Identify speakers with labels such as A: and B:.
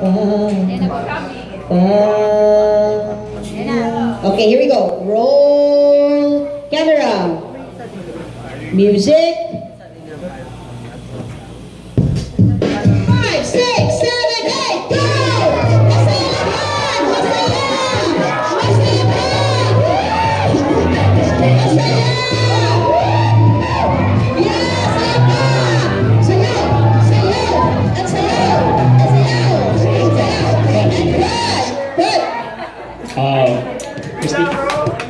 A: Oh. Okay, here we go. Roll camera. Music. Five, six, seven, eight, go! Yeah.
B: Uh,